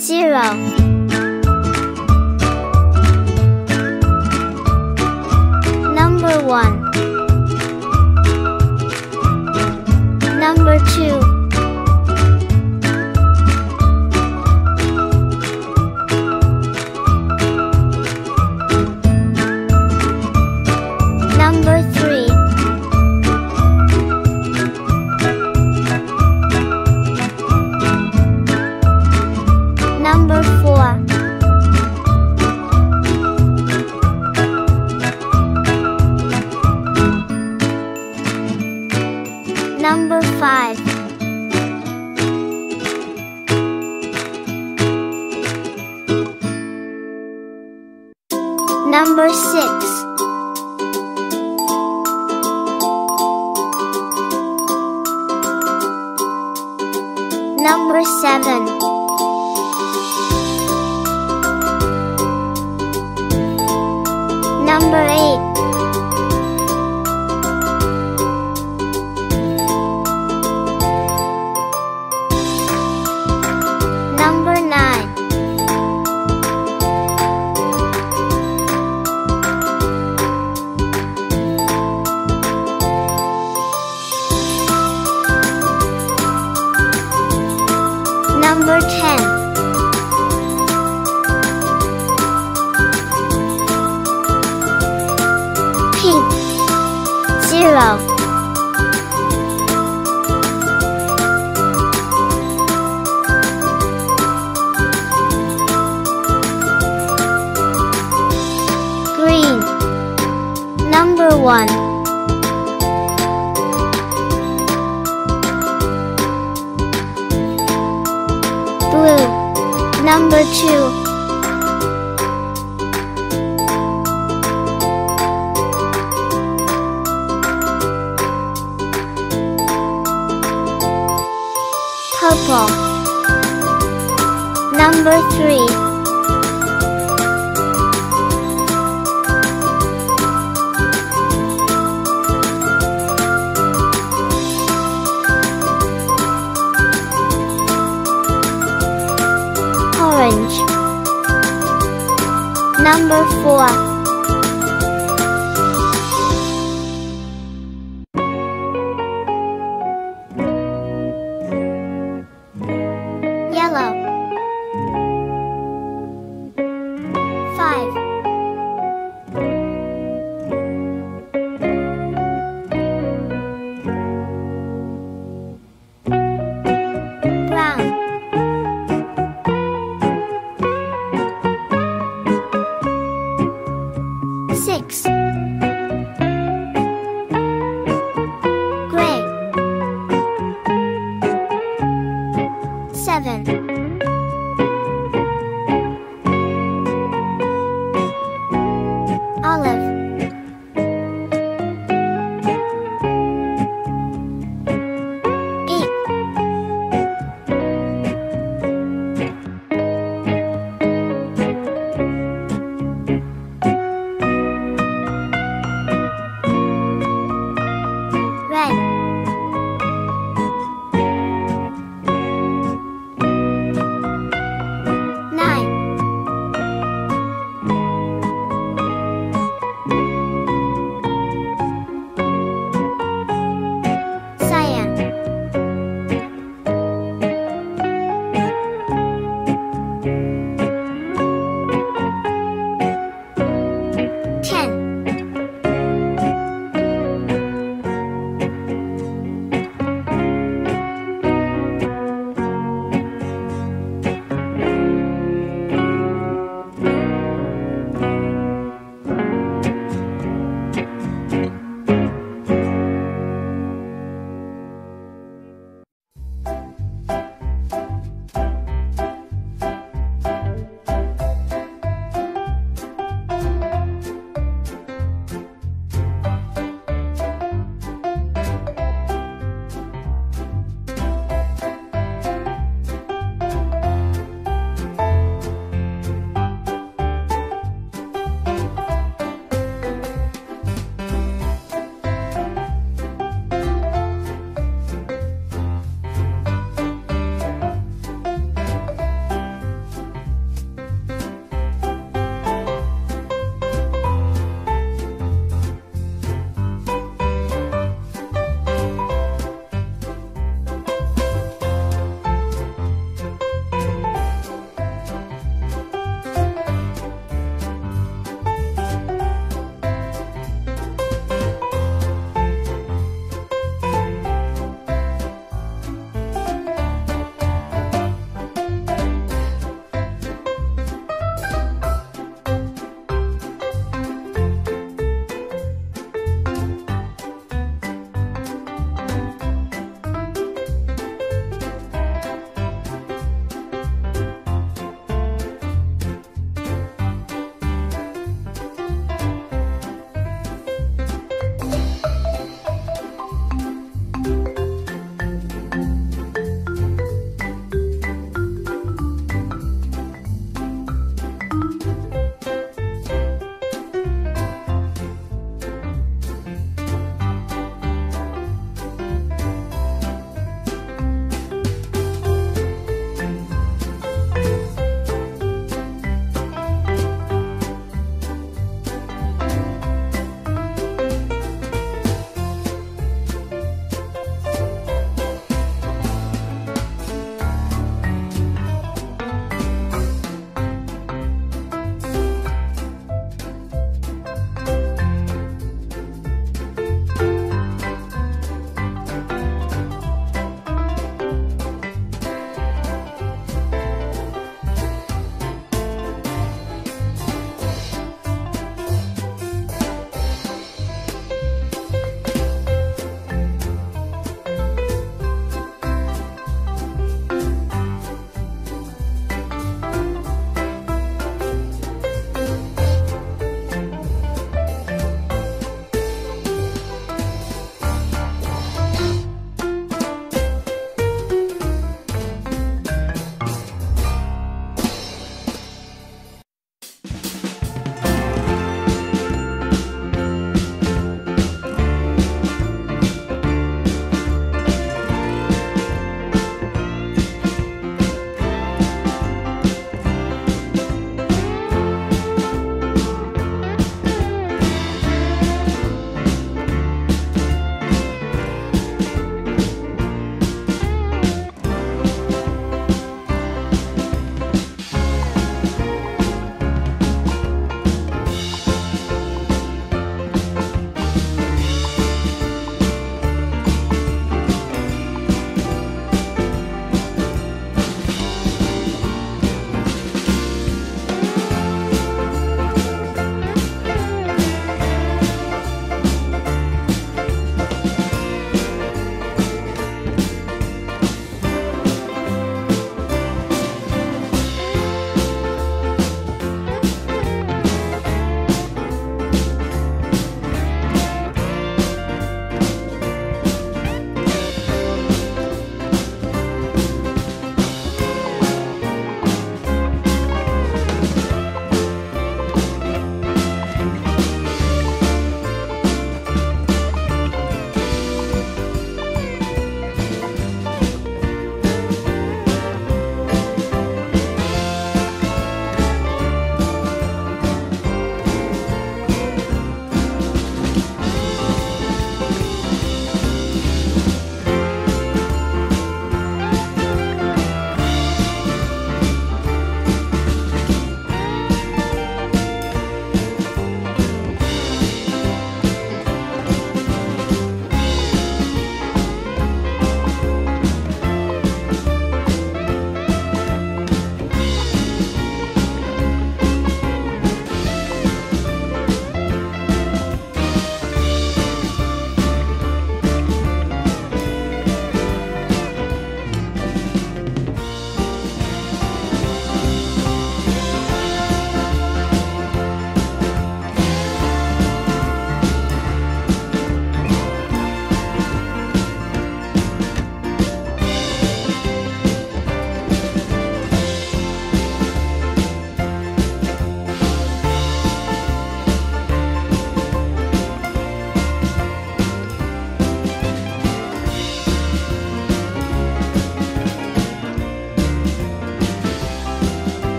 zero. Number 6 Number 7 Number 8 Number ten. Pink. Zero. Green. Number one. Number 2 Purple. Number 3 Number four.